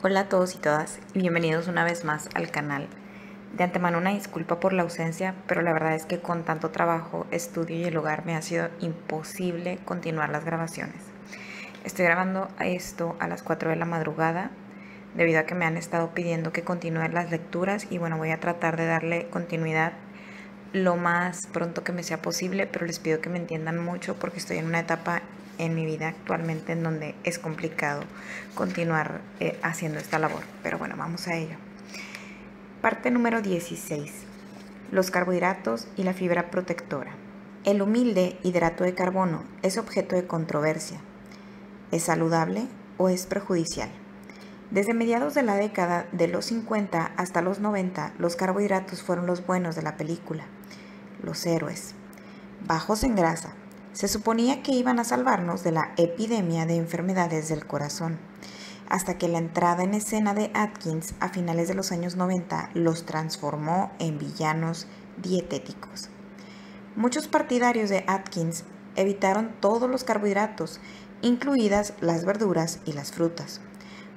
Hola a todos y todas y bienvenidos una vez más al canal. De antemano una disculpa por la ausencia, pero la verdad es que con tanto trabajo, estudio y el hogar me ha sido imposible continuar las grabaciones. Estoy grabando esto a las 4 de la madrugada debido a que me han estado pidiendo que continúe las lecturas y bueno, voy a tratar de darle continuidad lo más pronto que me sea posible, pero les pido que me entiendan mucho porque estoy en una etapa en mi vida actualmente en donde es complicado continuar eh, haciendo esta labor. Pero bueno, vamos a ello. Parte número 16. Los carbohidratos y la fibra protectora. El humilde hidrato de carbono es objeto de controversia. ¿Es saludable o es perjudicial? Desde mediados de la década de los 50 hasta los 90, los carbohidratos fueron los buenos de la película, los héroes. Bajos en grasa, se suponía que iban a salvarnos de la epidemia de enfermedades del corazón, hasta que la entrada en escena de Atkins a finales de los años 90 los transformó en villanos dietéticos. Muchos partidarios de Atkins evitaron todos los carbohidratos, incluidas las verduras y las frutas.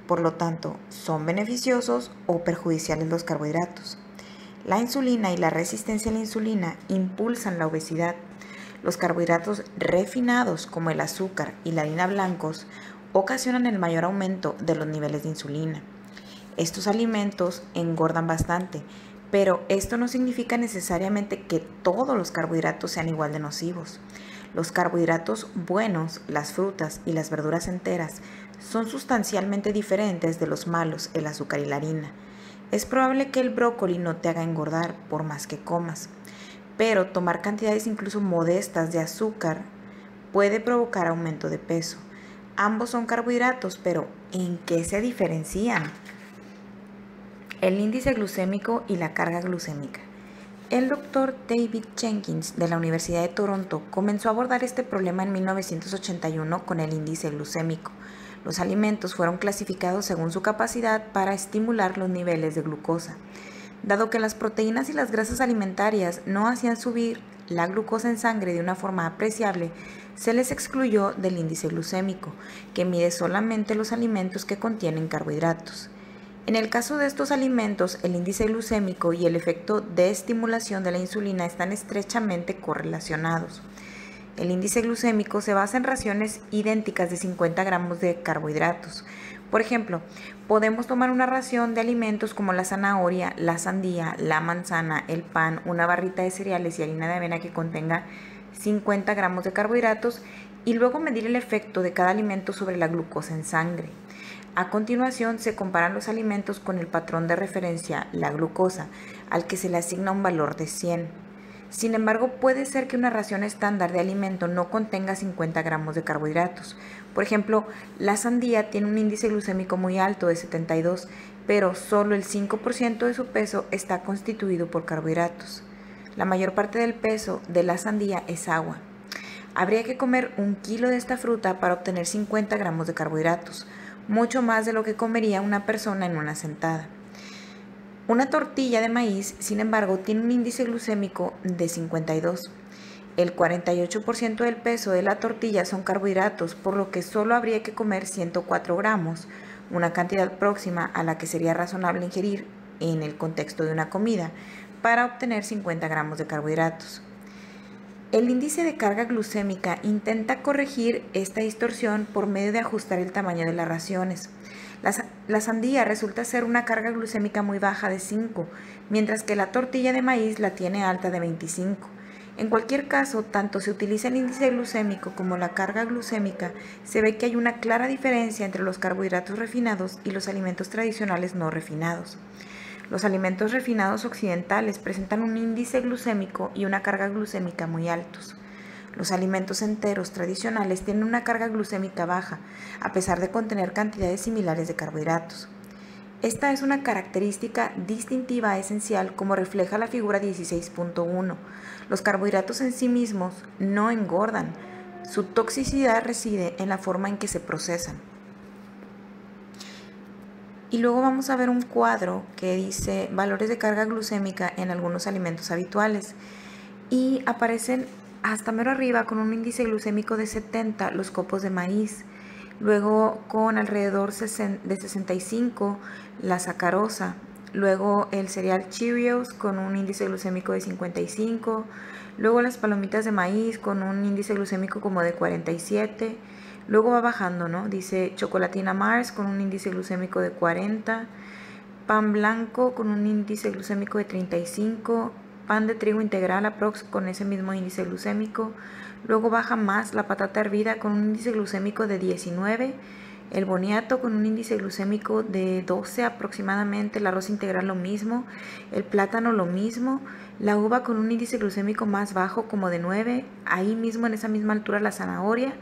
Por lo tanto, ¿son beneficiosos o perjudiciales los carbohidratos? La insulina y la resistencia a la insulina impulsan la obesidad los carbohidratos refinados como el azúcar y la harina blancos ocasionan el mayor aumento de los niveles de insulina. Estos alimentos engordan bastante, pero esto no significa necesariamente que todos los carbohidratos sean igual de nocivos. Los carbohidratos buenos, las frutas y las verduras enteras, son sustancialmente diferentes de los malos, el azúcar y la harina. Es probable que el brócoli no te haga engordar por más que comas pero tomar cantidades incluso modestas de azúcar puede provocar aumento de peso. Ambos son carbohidratos, pero ¿en qué se diferencian? El índice glucémico y la carga glucémica. El doctor David Jenkins de la Universidad de Toronto comenzó a abordar este problema en 1981 con el índice glucémico. Los alimentos fueron clasificados según su capacidad para estimular los niveles de glucosa. Dado que las proteínas y las grasas alimentarias no hacían subir la glucosa en sangre de una forma apreciable, se les excluyó del índice glucémico, que mide solamente los alimentos que contienen carbohidratos. En el caso de estos alimentos, el índice glucémico y el efecto de estimulación de la insulina están estrechamente correlacionados. El índice glucémico se basa en raciones idénticas de 50 gramos de carbohidratos, por ejemplo, podemos tomar una ración de alimentos como la zanahoria, la sandía, la manzana, el pan, una barrita de cereales y harina de avena que contenga 50 gramos de carbohidratos y luego medir el efecto de cada alimento sobre la glucosa en sangre. A continuación se comparan los alimentos con el patrón de referencia, la glucosa, al que se le asigna un valor de 100. Sin embargo, puede ser que una ración estándar de alimento no contenga 50 gramos de carbohidratos. Por ejemplo, la sandía tiene un índice glucémico muy alto de 72, pero solo el 5% de su peso está constituido por carbohidratos. La mayor parte del peso de la sandía es agua. Habría que comer un kilo de esta fruta para obtener 50 gramos de carbohidratos, mucho más de lo que comería una persona en una sentada. Una tortilla de maíz, sin embargo, tiene un índice glucémico de 52. El 48% del peso de la tortilla son carbohidratos, por lo que solo habría que comer 104 gramos, una cantidad próxima a la que sería razonable ingerir en el contexto de una comida, para obtener 50 gramos de carbohidratos. El índice de carga glucémica intenta corregir esta distorsión por medio de ajustar el tamaño de las raciones. La, sandía resulta ser una carga glucémica muy baja de 5, mientras que la tortilla de maíz la tiene alta de 25. En cualquier caso, tanto se utiliza el índice glucémico como la carga glucémica, se ve que hay una clara diferencia entre los carbohidratos refinados y los alimentos tradicionales no refinados. Los alimentos refinados occidentales presentan un índice glucémico y una carga glucémica muy altos. Los alimentos enteros tradicionales tienen una carga glucémica baja, a pesar de contener cantidades similares de carbohidratos. Esta es una característica distintiva esencial como refleja la figura 16.1. Los carbohidratos en sí mismos no engordan. Su toxicidad reside en la forma en que se procesan. Y luego vamos a ver un cuadro que dice valores de carga glucémica en algunos alimentos habituales. Y aparecen hasta mero arriba con un índice glucémico de 70 los copos de maíz. luego con alrededor de 65 la sacarosa, luego el cereal Cheerios con un índice glucémico de 55, luego las palomitas de maíz con un índice glucémico como de 47, luego va bajando, ¿no? Dice chocolatina Mars con un índice glucémico de 40, pan blanco con un índice glucémico de 35, pan de trigo integral aprox con ese mismo índice glucémico, luego baja más la patata hervida con un índice glucémico de 19, el boniato con un índice glucémico de 12 aproximadamente, el arroz integral lo mismo, el plátano lo mismo, la uva con un índice glucémico más bajo como de 9, ahí mismo en esa misma altura la zanahoria,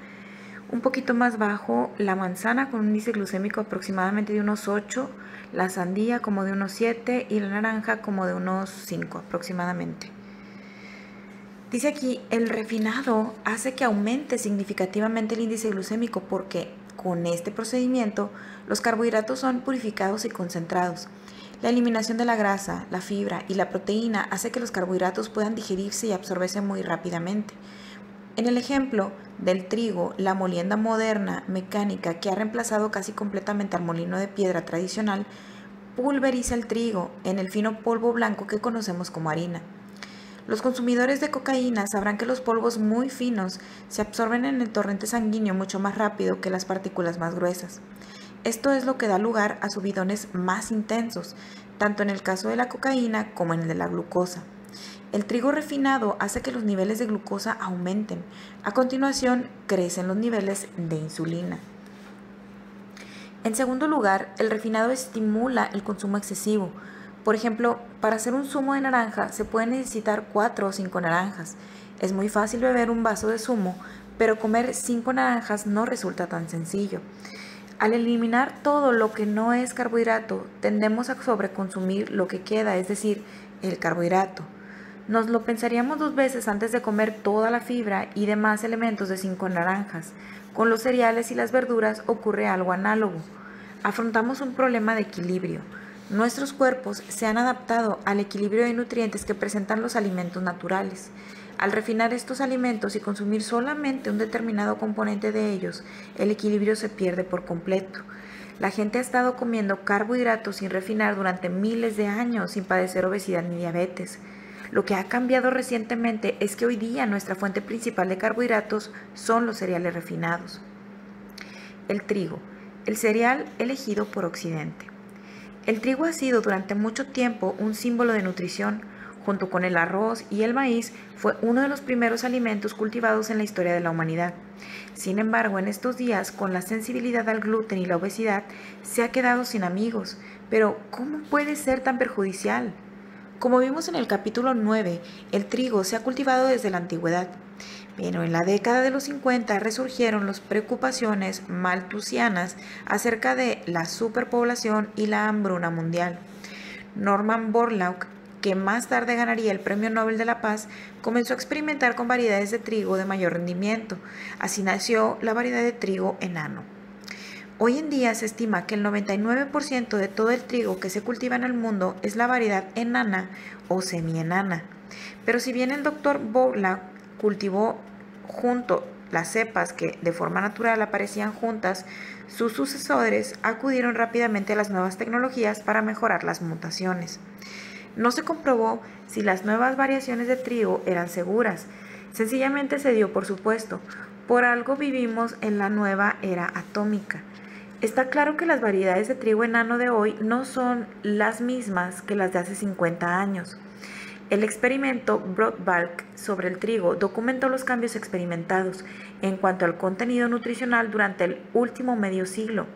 un poquito más bajo la manzana con un índice glucémico aproximadamente de unos 8, la sandía como de unos 7 y la naranja como de unos 5 aproximadamente. Dice aquí, el refinado hace que aumente significativamente el índice glucémico porque con este procedimiento, los carbohidratos son purificados y concentrados. La eliminación de la grasa, la fibra y la proteína hace que los carbohidratos puedan digerirse y absorberse muy rápidamente. En el ejemplo del trigo, la molienda moderna mecánica que ha reemplazado casi completamente al molino de piedra tradicional, pulveriza el trigo en el fino polvo blanco que conocemos como harina. Los consumidores de cocaína sabrán que los polvos muy finos se absorben en el torrente sanguíneo mucho más rápido que las partículas más gruesas. Esto es lo que da lugar a subidones más intensos, tanto en el caso de la cocaína como en el de la glucosa. El trigo refinado hace que los niveles de glucosa aumenten. A continuación, crecen los niveles de insulina. En segundo lugar, el refinado estimula el consumo excesivo, por ejemplo, para hacer un zumo de naranja se puede necesitar 4 o 5 naranjas. Es muy fácil beber un vaso de zumo, pero comer 5 naranjas no resulta tan sencillo. Al eliminar todo lo que no es carbohidrato, tendemos a sobreconsumir lo que queda, es decir, el carbohidrato. Nos lo pensaríamos dos veces antes de comer toda la fibra y demás elementos de 5 naranjas. Con los cereales y las verduras ocurre algo análogo. Afrontamos un problema de equilibrio. Nuestros cuerpos se han adaptado al equilibrio de nutrientes que presentan los alimentos naturales. Al refinar estos alimentos y consumir solamente un determinado componente de ellos, el equilibrio se pierde por completo. La gente ha estado comiendo carbohidratos sin refinar durante miles de años sin padecer obesidad ni diabetes. Lo que ha cambiado recientemente es que hoy día nuestra fuente principal de carbohidratos son los cereales refinados. El trigo, el cereal elegido por Occidente. El trigo ha sido durante mucho tiempo un símbolo de nutrición. Junto con el arroz y el maíz, fue uno de los primeros alimentos cultivados en la historia de la humanidad. Sin embargo, en estos días, con la sensibilidad al gluten y la obesidad, se ha quedado sin amigos. Pero, ¿cómo puede ser tan perjudicial? Como vimos en el capítulo 9, el trigo se ha cultivado desde la antigüedad. Pero en la década de los 50 resurgieron las preocupaciones maltusianas acerca de la superpoblación y la hambruna mundial. Norman Borlaug, que más tarde ganaría el Premio Nobel de la Paz, comenzó a experimentar con variedades de trigo de mayor rendimiento. Así nació la variedad de trigo enano. Hoy en día se estima que el 99% de todo el trigo que se cultiva en el mundo es la variedad enana o semienana. Pero si bien el doctor Borlaug cultivó junto las cepas que de forma natural aparecían juntas, sus sucesores acudieron rápidamente a las nuevas tecnologías para mejorar las mutaciones. No se comprobó si las nuevas variaciones de trigo eran seguras, sencillamente se dio por supuesto. Por algo vivimos en la nueva era atómica. Está claro que las variedades de trigo enano de hoy no son las mismas que las de hace 50 años. El experimento Broadbalk sobre el trigo documentó los cambios experimentados en cuanto al contenido nutricional durante el último medio siglo.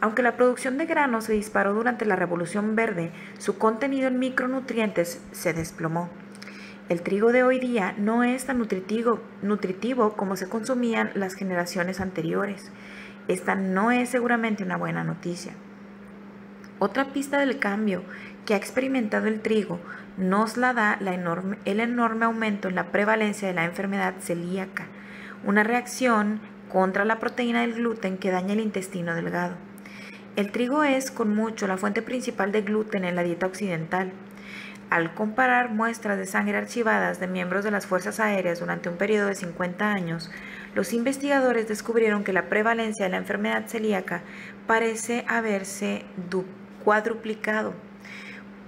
Aunque la producción de grano se disparó durante la Revolución Verde, su contenido en micronutrientes se desplomó. El trigo de hoy día no es tan nutritivo, nutritivo como se consumían las generaciones anteriores. Esta no es seguramente una buena noticia. Otra pista del cambio que ha experimentado el trigo nos la da el enorme aumento en la prevalencia de la enfermedad celíaca, una reacción contra la proteína del gluten que daña el intestino delgado. El trigo es con mucho la fuente principal de gluten en la dieta occidental. Al comparar muestras de sangre archivadas de miembros de las Fuerzas Aéreas durante un periodo de 50 años, los investigadores descubrieron que la prevalencia de la enfermedad celíaca parece haberse cuadruplicado.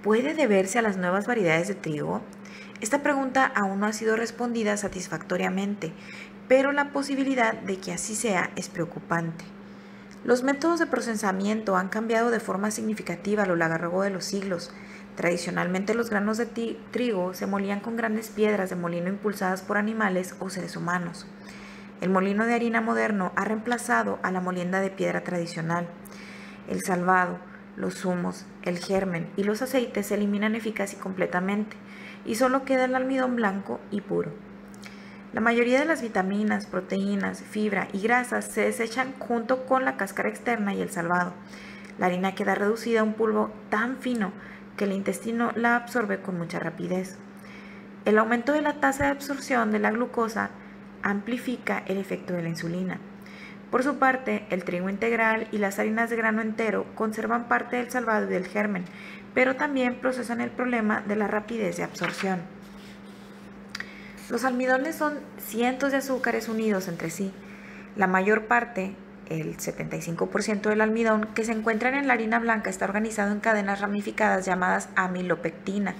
¿Puede deberse a las nuevas variedades de trigo? Esta pregunta aún no ha sido respondida satisfactoriamente, pero la posibilidad de que así sea es preocupante. Los métodos de procesamiento han cambiado de forma significativa a lo largo de los siglos. Tradicionalmente los granos de trigo se molían con grandes piedras de molino impulsadas por animales o seres humanos. El molino de harina moderno ha reemplazado a la molienda de piedra tradicional. El salvado, los zumos, el germen y los aceites se eliminan eficaz y completamente y solo queda el almidón blanco y puro. La mayoría de las vitaminas, proteínas, fibra y grasas se desechan junto con la cáscara externa y el salvado. La harina queda reducida a un polvo tan fino que el intestino la absorbe con mucha rapidez. El aumento de la tasa de absorción de la glucosa amplifica el efecto de la insulina. Por su parte, el trigo integral y las harinas de grano entero conservan parte del salvado y del germen, pero también procesan el problema de la rapidez de absorción. Los almidones son cientos de azúcares unidos entre sí. La mayor parte, el 75% del almidón que se encuentra en la harina blanca está organizado en cadenas ramificadas llamadas amilopectina.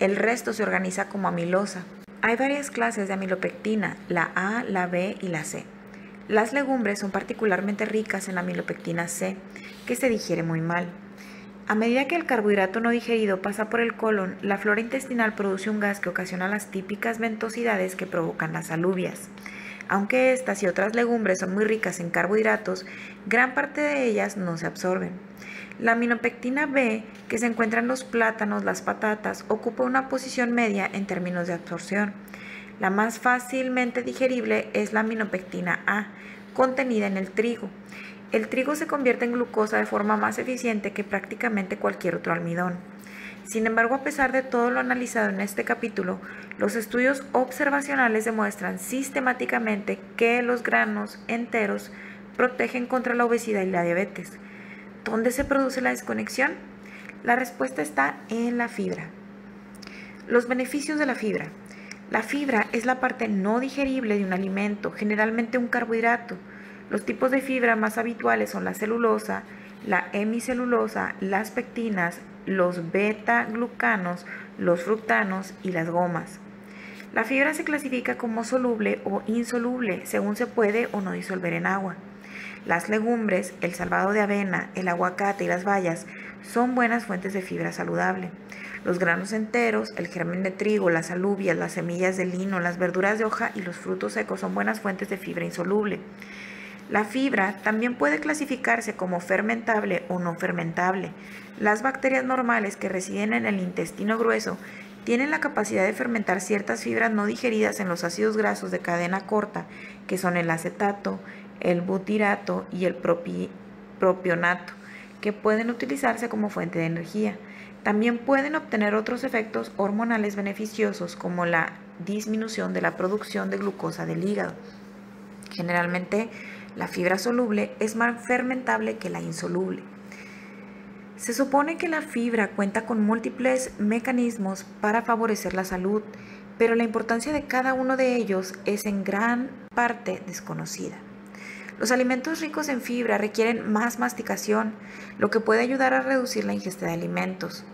El resto se organiza como amilosa. Hay varias clases de amilopectina, la A, la B y la C. Las legumbres son particularmente ricas en amilopectina C, que se digiere muy mal. A medida que el carbohidrato no digerido pasa por el colon, la flora intestinal produce un gas que ocasiona las típicas ventosidades que provocan las alubias. Aunque estas y otras legumbres son muy ricas en carbohidratos, gran parte de ellas no se absorben. La aminopectina B, que se encuentra en los plátanos, las patatas, ocupa una posición media en términos de absorción. La más fácilmente digerible es la aminopectina A, contenida en el trigo. El trigo se convierte en glucosa de forma más eficiente que prácticamente cualquier otro almidón. Sin embargo, a pesar de todo lo analizado en este capítulo, los estudios observacionales demuestran sistemáticamente que los granos enteros protegen contra la obesidad y la diabetes. ¿Dónde se produce la desconexión? La respuesta está en la fibra. Los beneficios de la fibra. La fibra es la parte no digerible de un alimento, generalmente un carbohidrato. Los tipos de fibra más habituales son la celulosa, la hemicelulosa, las pectinas, los beta-glucanos, los fructanos y las gomas. La fibra se clasifica como soluble o insoluble según se puede o no disolver en agua. Las legumbres, el salvado de avena, el aguacate y las bayas son buenas fuentes de fibra saludable. Los granos enteros, el germen de trigo, las alubias, las semillas de lino, las verduras de hoja y los frutos secos son buenas fuentes de fibra insoluble. La fibra también puede clasificarse como fermentable o no fermentable. Las bacterias normales que residen en el intestino grueso tienen la capacidad de fermentar ciertas fibras no digeridas en los ácidos grasos de cadena corta, que son el acetato, el butirato y el propionato, que pueden utilizarse como fuente de energía. También pueden obtener otros efectos hormonales beneficiosos como la disminución de la producción de glucosa del hígado. Generalmente, la fibra soluble es más fermentable que la insoluble. Se supone que la fibra cuenta con múltiples mecanismos para favorecer la salud, pero la importancia de cada uno de ellos es en gran parte desconocida. Los alimentos ricos en fibra requieren más masticación, lo que puede ayudar a reducir la ingesta de alimentos.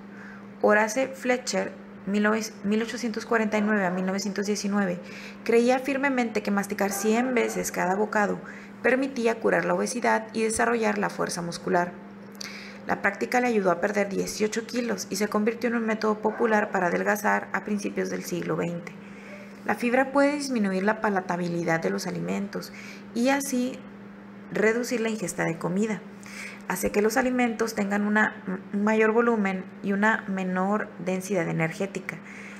Horace Fletcher, 1849 a 1919, creía firmemente que masticar 100 veces cada bocado permitía curar la obesidad y desarrollar la fuerza muscular. La práctica le ayudó a perder 18 kilos y se convirtió en un método popular para adelgazar a principios del siglo XX. La fibra puede disminuir la palatabilidad de los alimentos y así reducir la ingesta de comida. Hace que los alimentos tengan un mayor volumen y una menor densidad energética.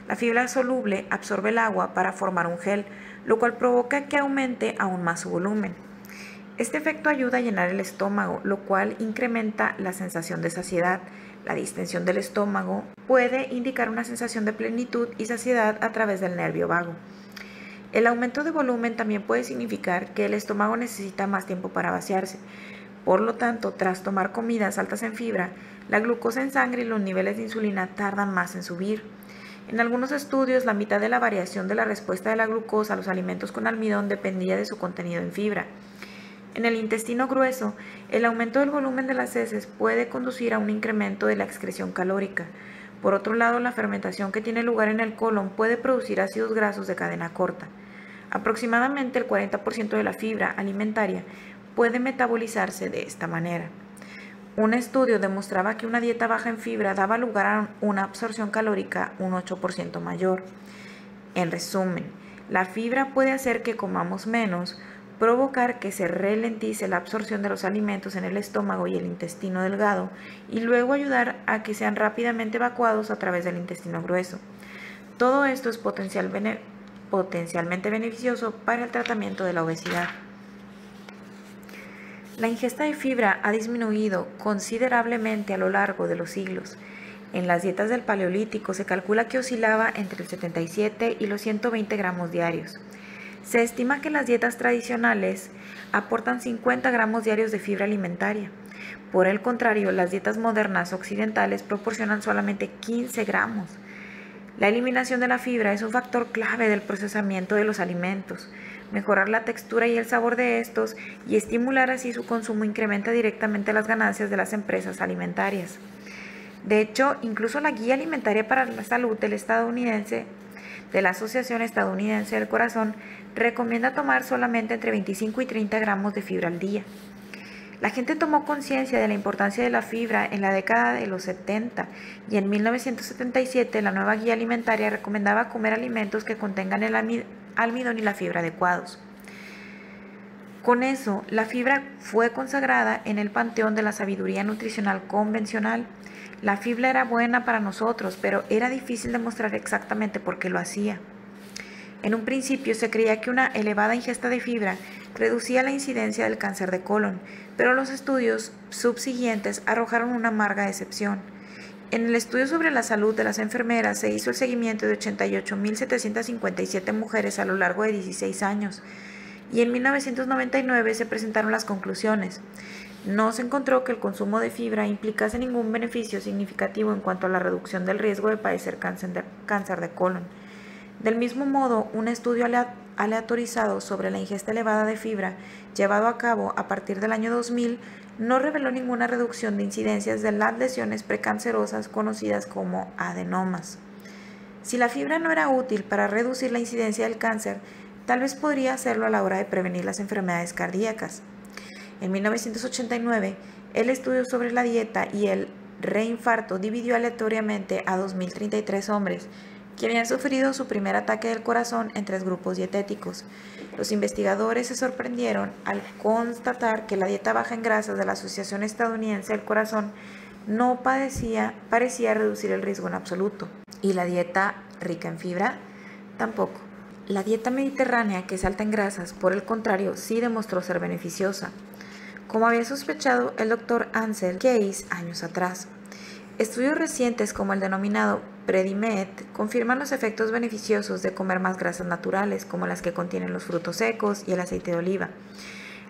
La fibra soluble absorbe el agua para formar un gel, lo cual provoca que aumente aún más su volumen. Este efecto ayuda a llenar el estómago, lo cual incrementa la sensación de saciedad. La distensión del estómago puede indicar una sensación de plenitud y saciedad a través del nervio vago. El aumento de volumen también puede significar que el estómago necesita más tiempo para vaciarse. Por lo tanto, tras tomar comidas altas en fibra, la glucosa en sangre y los niveles de insulina tardan más en subir. En algunos estudios, la mitad de la variación de la respuesta de la glucosa a los alimentos con almidón dependía de su contenido en fibra. En el intestino grueso, el aumento del volumen de las heces puede conducir a un incremento de la excreción calórica. Por otro lado, la fermentación que tiene lugar en el colon puede producir ácidos grasos de cadena corta. Aproximadamente el 40% de la fibra alimentaria puede metabolizarse de esta manera. Un estudio demostraba que una dieta baja en fibra daba lugar a una absorción calórica un 8% mayor. En resumen, la fibra puede hacer que comamos menos, provocar que se ralentice la absorción de los alimentos en el estómago y el intestino delgado y luego ayudar a que sean rápidamente evacuados a través del intestino grueso. Todo esto es potencialmente beneficioso para el tratamiento de la obesidad. La ingesta de fibra ha disminuido considerablemente a lo largo de los siglos. En las dietas del Paleolítico se calcula que oscilaba entre el 77 y los 120 gramos diarios. Se estima que las dietas tradicionales aportan 50 gramos diarios de fibra alimentaria. Por el contrario, las dietas modernas occidentales proporcionan solamente 15 gramos. La eliminación de la fibra es un factor clave del procesamiento de los alimentos mejorar la textura y el sabor de estos y estimular así su consumo incrementa directamente las ganancias de las empresas alimentarias. De hecho, incluso la Guía Alimentaria para la Salud del estadounidense de la Asociación Estadounidense del Corazón recomienda tomar solamente entre 25 y 30 gramos de fibra al día. La gente tomó conciencia de la importancia de la fibra en la década de los 70 y en 1977 la nueva guía alimentaria recomendaba comer alimentos que contengan el almidón y la fibra adecuados. Con eso, la fibra fue consagrada en el panteón de la sabiduría nutricional convencional. La fibra era buena para nosotros, pero era difícil demostrar exactamente por qué lo hacía. En un principio se creía que una elevada ingesta de fibra reducía la incidencia del cáncer de colon, pero los estudios subsiguientes arrojaron una amarga decepción. En el estudio sobre la salud de las enfermeras se hizo el seguimiento de 88.757 mujeres a lo largo de 16 años y en 1999 se presentaron las conclusiones. No se encontró que el consumo de fibra implicase ningún beneficio significativo en cuanto a la reducción del riesgo de padecer cáncer de, colon. Del mismo modo, un estudio aleatorizado sobre la ingesta elevada de fibra llevado a cabo a partir del año 2000 no reveló ninguna reducción de incidencias de las lesiones precancerosas conocidas como adenomas. Si la fibra no era útil para reducir la incidencia del cáncer, tal vez podría hacerlo a la hora de prevenir las enfermedades cardíacas. En 1989, el estudio sobre la dieta y el reinfarto dividió aleatoriamente a 2.033 hombres quien habían sufrido su primer ataque del corazón en tres grupos dietéticos. Los investigadores se sorprendieron al constatar que la dieta baja en grasas de la Asociación Estadounidense del Corazón no parecía reducir el riesgo en absoluto. ¿Y la dieta rica en fibra? Tampoco. La dieta mediterránea, que es alta en grasas, por el contrario, sí demostró ser beneficiosa, como había sospechado el doctor Ansel Case años atrás. Estudios recientes como el denominado Predimed confirman los efectos beneficiosos de comer más grasas naturales, como las que contienen los frutos secos y el aceite de oliva.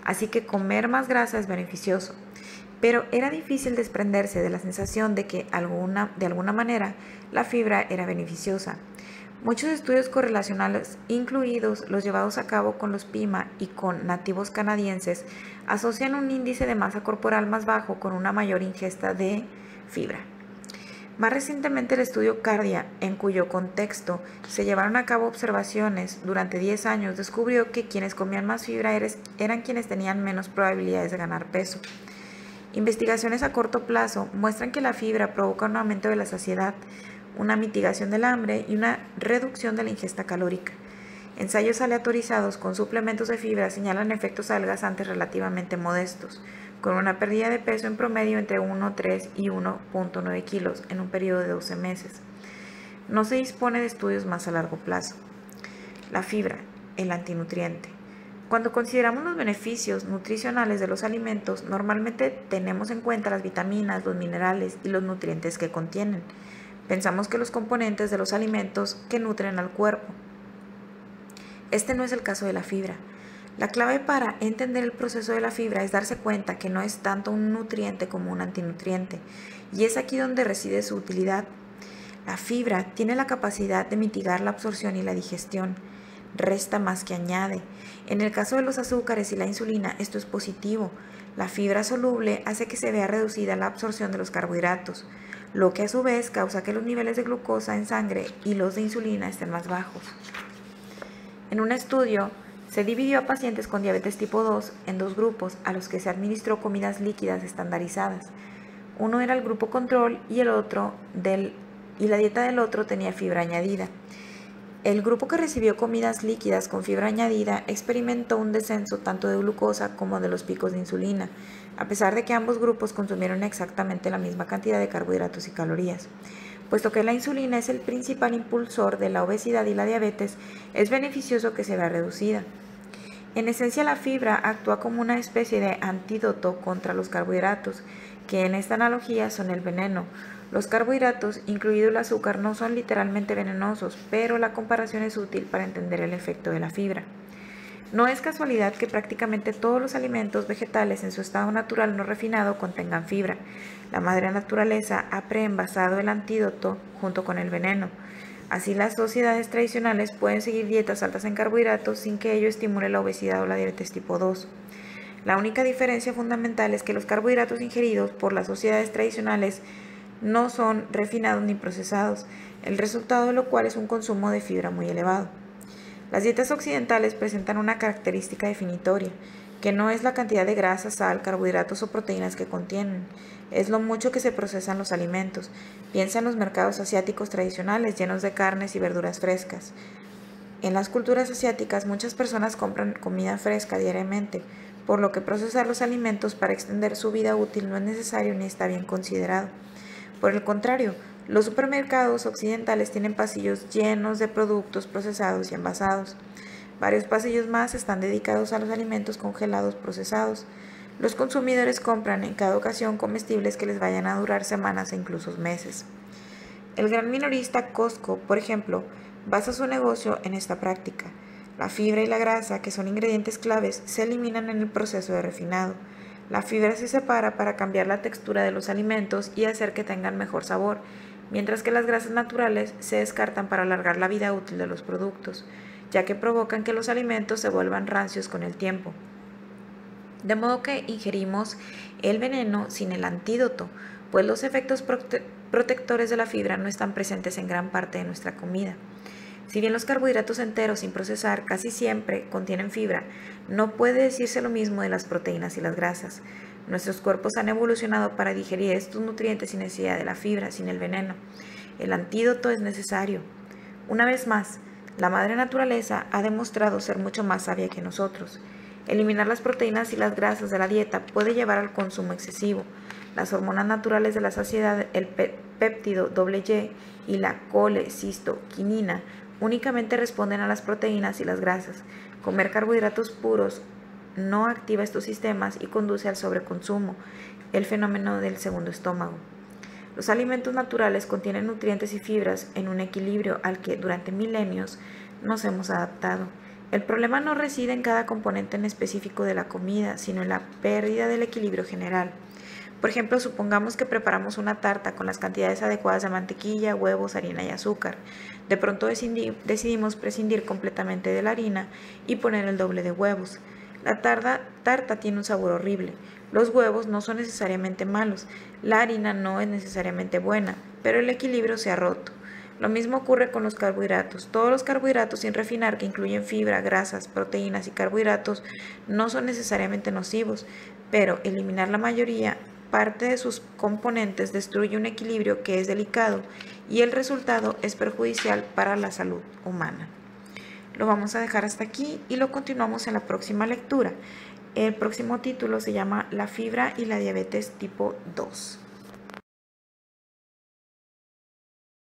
Así que comer más grasa es beneficioso. Pero era difícil desprenderse de la sensación de que alguna, de alguna manera la fibra era beneficiosa. Muchos estudios correlacionales, incluidos los llevados a cabo con los PIMA y con nativos canadienses, asocian un índice de masa corporal más bajo con una mayor ingesta de fibra. Más recientemente el estudio Cardia, en cuyo contexto se llevaron a cabo observaciones durante 10 años, descubrió que quienes comían más fibra eran quienes tenían menos probabilidades de ganar peso. Investigaciones a corto plazo muestran que la fibra provoca un aumento de la saciedad, una mitigación del hambre y una reducción de la ingesta calórica. Ensayos aleatorizados con suplementos de fibra señalan efectos adelgazantes relativamente modestos, con una pérdida de peso en promedio entre 1,3 y 1,9 kilos en un periodo de 12 meses. No se dispone de estudios más a largo plazo. La fibra, el antinutriente. Cuando consideramos los beneficios nutricionales de los alimentos, normalmente tenemos en cuenta las vitaminas, los minerales y los nutrientes que contienen. Pensamos que los componentes de los alimentos que nutren al cuerpo. Este no es el caso de la fibra. La clave para entender el proceso de la fibra es darse cuenta que no es tanto un nutriente como un antinutriente, y es aquí donde reside su utilidad. La fibra tiene la capacidad de mitigar la absorción y la digestión. Resta más que añade. En el caso de los azúcares y la insulina, esto es positivo. La fibra soluble hace que se vea reducida la absorción de los carbohidratos, lo que a su vez causa que los niveles de glucosa en sangre y los de insulina estén más bajos. En un estudio, se dividió a pacientes con diabetes tipo 2 en dos grupos a los que se administró comidas líquidas estandarizadas. Uno era el grupo control y el otro y la dieta del otro tenía fibra añadida. El grupo que recibió comidas líquidas con fibra añadida experimentó un descenso tanto de glucosa como de los picos de insulina, a pesar de que ambos grupos consumieron exactamente la misma cantidad de carbohidratos y calorías. Puesto que la insulina es el principal impulsor de la obesidad y la diabetes, es beneficioso que se vea reducida. En esencia, la fibra actúa como una especie de antídoto contra los carbohidratos, que en esta analogía son el veneno, los carbohidratos, incluido el azúcar, no son literalmente venenosos, pero la comparación es útil para entender el efecto de la fibra. No es casualidad que prácticamente todos los alimentos vegetales en su estado natural no refinado contengan fibra. La madre naturaleza ha preenvasado el antídoto junto con el veneno. Así las sociedades tradicionales pueden seguir dietas altas en carbohidratos sin que ello estimule la obesidad o la diabetes tipo 2. La única diferencia fundamental es que los carbohidratos ingeridos por las sociedades tradicionales no son refinados ni procesados, el resultado de lo cual es un consumo de fibra muy elevado. Las dietas occidentales presentan una característica definitoria, que no es la cantidad de grasa, sal, carbohidratos o proteínas que contienen, es lo mucho que se procesan los alimentos. Piensa en los mercados asiáticos tradicionales llenos de carnes y verduras frescas. En las culturas asiáticas muchas personas compran comida fresca diariamente, por lo que procesar los alimentos para extender su vida útil no es necesario ni está bien considerado. Por el contrario, los supermercados occidentales tienen pasillos llenos de productos procesados y envasados. Varios pasillos más están dedicados a los alimentos congelados procesados. Los consumidores compran en cada ocasión comestibles que les vayan a durar semanas e incluso meses. El gran minorista Costco, por ejemplo, basa su negocio en esta práctica. La fibra y la grasa, que son ingredientes claves, se eliminan en el proceso de refinado. La fibra se separa para cambiar la textura de los alimentos y hacer que tengan mejor sabor, mientras que las grasas naturales se descartan para alargar la vida útil de los productos, ya que provocan que los alimentos se vuelvan rancios con el tiempo. De modo que ingerimos el veneno sin el antídoto, pues los efectos protectores de la fibra no están presentes en gran parte de nuestra comida. Si bien los carbohidratos enteros sin procesar casi siempre contienen fibra, no puede decirse lo mismo de las proteínas y las grasas. Nuestros cuerpos han evolucionado para digerir estos nutrientes sin necesidad de la fibra, sin el veneno. El antídoto es necesario. Una vez más, la madre naturaleza ha demostrado ser mucho más sabia que nosotros. Eliminar las proteínas y las grasas de la dieta puede llevar al consumo excesivo. Las hormonas naturales de la saciedad, el péptido Y y la colecistoquinina, únicamente responden a las proteínas y las grasas. Comer carbohidratos puros no activa estos sistemas y conduce al sobreconsumo, el fenómeno del segundo estómago. Los alimentos naturales contienen nutrientes y fibras en un equilibrio al que durante milenios nos hemos adaptado. El problema no reside en cada componente en específico de la comida, sino en la pérdida del equilibrio general. Por ejemplo, supongamos que preparamos una tarta con las cantidades adecuadas de mantequilla, huevos, harina y azúcar. De pronto decidimos prescindir completamente de la harina y poner el doble de huevos. La tarta tiene un sabor horrible. Los huevos no son necesariamente malos. La harina no es necesariamente buena, pero el equilibrio se ha roto. Lo mismo ocurre con los carbohidratos. Todos los carbohidratos sin refinar que incluyen fibra, grasas, proteínas y carbohidratos no son necesariamente nocivos, pero eliminar la mayoría parte de sus componentes destruye un equilibrio que es delicado y el resultado es perjudicial para la salud humana. Lo vamos a dejar hasta aquí y lo continuamos en la próxima lectura. El próximo título se llama La fibra y la diabetes tipo 2.